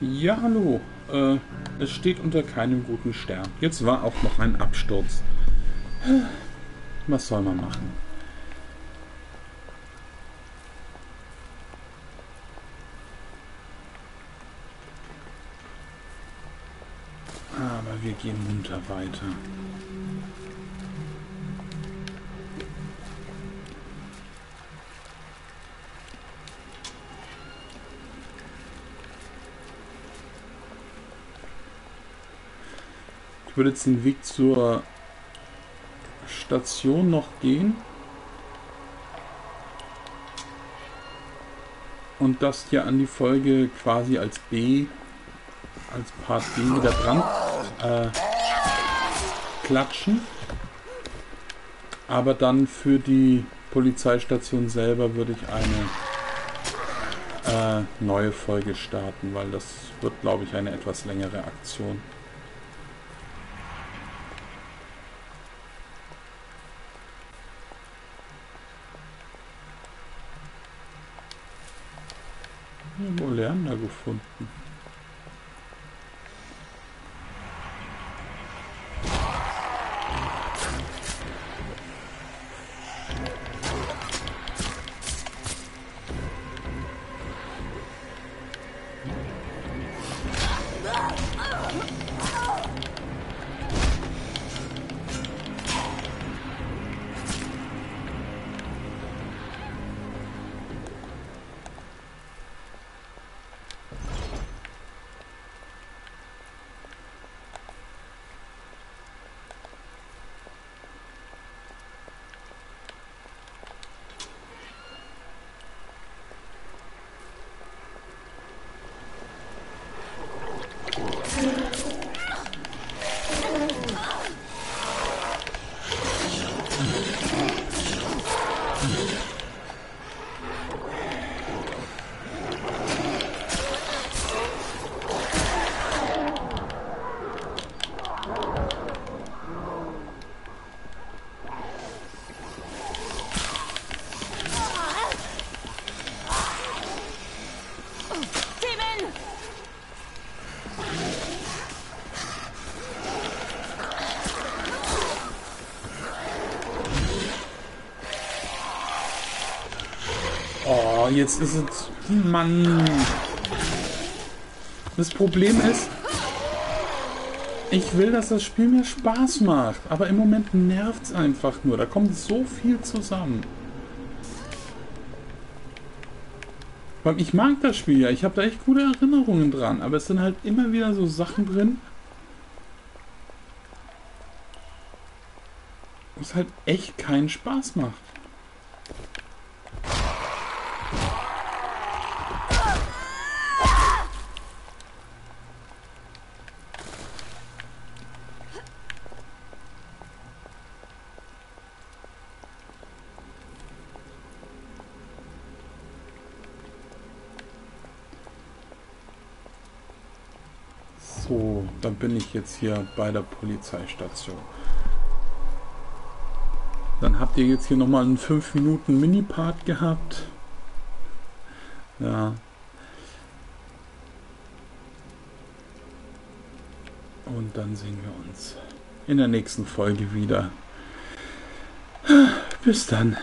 Ja, hallo. Äh, es steht unter keinem guten Stern. Jetzt war auch noch ein Absturz. Was soll man machen? Aber wir gehen munter weiter. Ich würde jetzt den Weg zur Station noch gehen. Und das hier an die Folge quasi als B, als Part B wieder dran äh, klatschen. Aber dann für die Polizeistation selber würde ich eine äh, neue Folge starten, weil das wird, glaube ich, eine etwas längere Aktion. Wo Leander gefunden? Oh, jetzt ist es... Mann. Das Problem ist, ich will, dass das Spiel mir Spaß macht. Aber im Moment nervt es einfach nur. Da kommt so viel zusammen. Weil ich mag das Spiel ja. Ich habe da echt gute Erinnerungen dran. Aber es sind halt immer wieder so Sachen drin, wo es halt echt keinen Spaß macht. So, dann bin ich jetzt hier bei der Polizeistation. Dann habt ihr jetzt hier nochmal einen 5 Minuten Mini-Part gehabt. Ja. Und dann sehen wir uns in der nächsten Folge wieder. Bis dann.